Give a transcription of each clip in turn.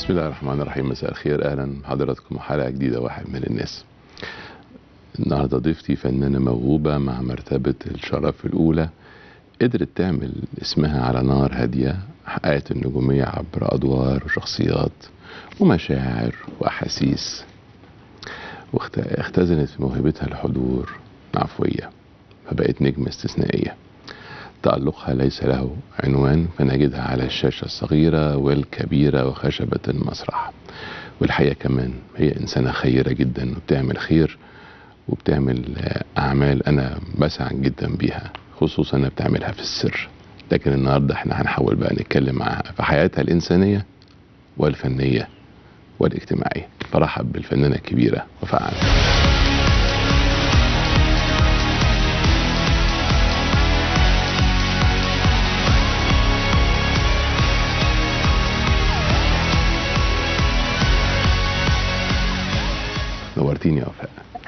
بسم الله الرحمن الرحيم. مساء الخير. أهلا. بحضراتكم حلقة جديدة واحد من الناس. النهارده ضيفتي فنانة موهوبة مع مرتبة الشرف الأولى. قدرت تعمل اسمها على نار هادية. حققت النجومية عبر أدوار وشخصيات ومشاعر وأحاسيس. واختزنت في موهبتها الحضور. عفوية. فبقت نجمة استثنائية. تألقها ليس له عنوان فنجدها على الشاشة الصغيرة والكبيرة وخشبة المسرح. والحقيقة كمان هي إنسانة خيرة جدا وبتعمل خير وبتعمل أعمال أنا بسعد جدا بيها خصوصا أنها بتعملها في السر. لكن النهاردة إحنا هنحاول بقى نتكلم معاها في حياتها الإنسانية والفنية والاجتماعية. فرحب بالفنانة الكبيرة وفاء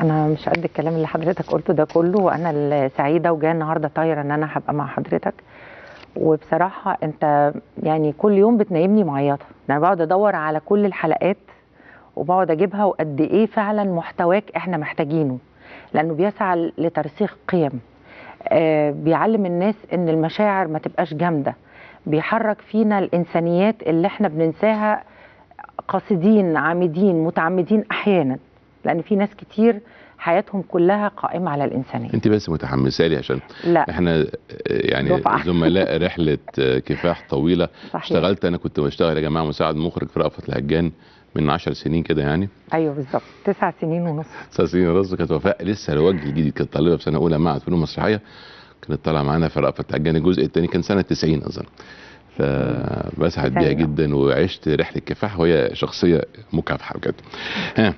أنا مش قد الكلام اللي حضرتك قلته ده كله وأنا السعيدة وجاية النهارده طايرة إن أنا هبقى مع حضرتك. وبصراحة أنت يعني كل يوم بتنيمني معيطة. أنا بقعد أدور على كل الحلقات وبقعد أجيبها وقد إيه فعلا محتواك إحنا محتاجينه. لأنه بيسعى لترسيخ قيم. آه بيعلم الناس إن المشاعر ما تبقاش جامدة. بيحرك فينا الإنسانيات اللي إحنا بننساها قاصدين عامدين متعمدين أحيانا. لأن في ناس كتير حياتهم كلها قائمة على الإنسانية. أنت بس متحمسة لي عشان لا. إحنا يعني دفعة. زملاء رحلة كفاح طويلة. صحيح. اشتغلت أنا كنت بشتغل يا جماعة مساعد مخرج في رأفت الهجان من 10 سنين كده يعني. أيوه بالظبط. تسع سنين ونص. تسع سنين ونص كانت وفاء لسه الوجه الجديد كانت طالبة في سنة أولى معهد فنون مسرحية. كانت طالعة معانا في رأفت الهجان. الجزء الثاني كان سنة 90 أظن. فبسعد بيها. جدا وعشت رحلة كفاح وهي شخصية مكافحة بجد. ها.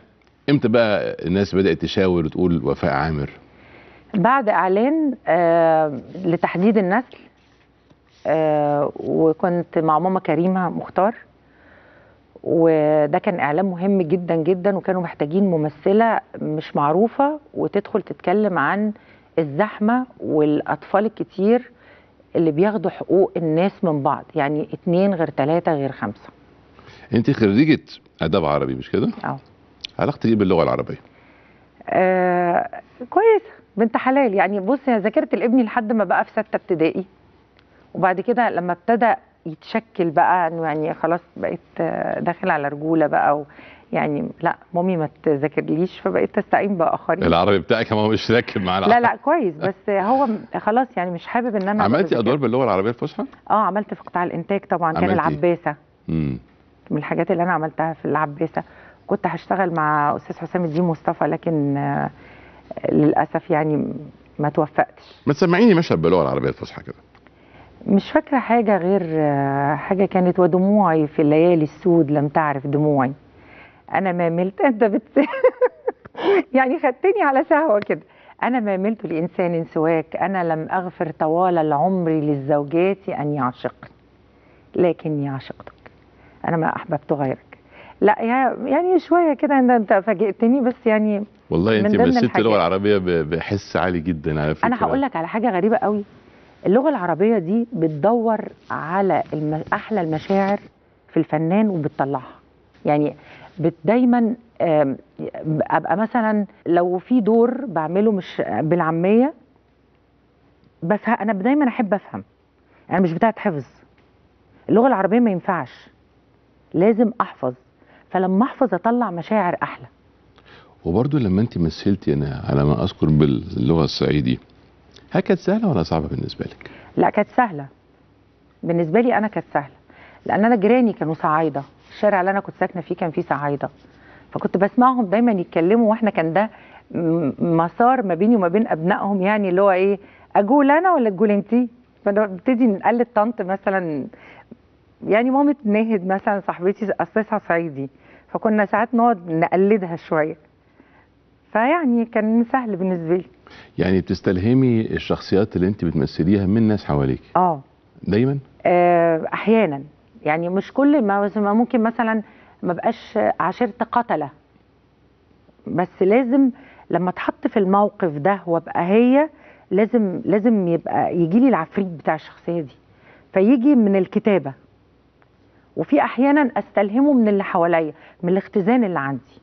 إمتى بقى الناس بدأت تشاور وتقول وفاء عامر؟ بعد إعلان آه لتحديد النسل آه وكنت مع ماما كريمة مختار وده كان إعلان مهم جدا جدا وكانوا محتاجين ممثلة مش معروفة وتدخل تتكلم عن الزحمة والأطفال الكتير اللي بياخدوا حقوق الناس من بعض يعني اتنين غير تلاتة غير خمسة. انت خريجة أداب عربي مش كده؟ أه. علاقتك إيه باللغة العربية. آه كويس. بنت حلال. يعني بص أنا ذاكرت لابني لحد ما بقى في ستة ابتدائي. وبعد كده لما ابتدى يتشكل بقى إنه يعني خلاص بقيت آه، داخل على رجولة بقى و يعني لا مامي ما تذاكرليش فبقيت تستعين بآخرين. العربي بتاعك ما هو مش راكب مع لا العربي. لا كويس. بس هو خلاص يعني مش حابب إن أنا عملتي. أدوار باللغة العربية الفصحى؟ آه عملت في قطاع الإنتاج طبعا. كان عملتي؟ العباسة. امم من الحاجات اللي أنا عملتها في العباسة. كنت هشتغل مع أستاذ حسام الدين مصطفى لكن آه، للأسف يعني ما توفقتش. ما تسمعيني مشهد باللغة العربية الفصحى كده. مش فاكرة حاجة غير آه، حاجة كانت ودموعي في الليالي السود لم تعرف دموعي. أنا ما ملت. أنت بت يعني خدتني على سهوه كده. أنا ما ملت لإنسان سواك. أنا لم أغفر طوال العمر للزوجات أن يعشقني لكني عشقتك أنا ما أحببت غيرك. لا يعني شوية كده انت أنت فاجئتني بس يعني والله أنت الحاجات. اللغة العربيه بحس عالي جدا على فكرة. أنا هقول لك على حاجة غريبة قوي. اللغة العربية دي بتدور على الم... أحلى المشاعر في الفنان وبتطلعها. يعني بت دايما أبقى مثلا لو في دور بعمله مش بالعامية بس أنا دايما أحب أفهم. أنا مش بتاعت حفظ. اللغة العربية ما ينفعش. لازم أحفظ. فلما احفظ اطلع مشاعر أحلى. وبرضه لما انت مثلتي أنا على ما اذكر باللغة الصعيدي هل كانت سهلة ولا صعبة بالنسبة لك؟ لا كانت سهلة. بالنسبة لي أنا كانت سهلة لأن أنا جيراني كانوا صعايدة. الشارع اللي أنا كنت ساكنة فيه كان فيه صعايدة. فكنت بسمعهم دايما يتكلموا وإحنا كان ده مسار ما بيني وما بين أبنائهم يعني اللي هو إيه أجول أنا ولا تقول انتي فنبتدي نقلد طنط مثلا يعني مامة ناهد مثلا صاحبتي اصلها صعيدي. فكنا ساعات نقعد نقلدها شوية. فيعني كان سهل بالنسبة لي. يعني بتستلهمي الشخصيات اللي انت بتمثليها من ناس حواليك؟ آه. دايما؟ آه، أحيانا. يعني مش كل ما ممكن مثلا ما بقاش عشرت قتلة. بس لازم لما اتحط في الموقف ده وابقى هي لازم لازم يبقى يجي لي العفريت بتاع الشخصية دي. فيجي من الكتابة. وفي أحيانا أستلهمه من اللي حواليا من الاختزان اللي عندي.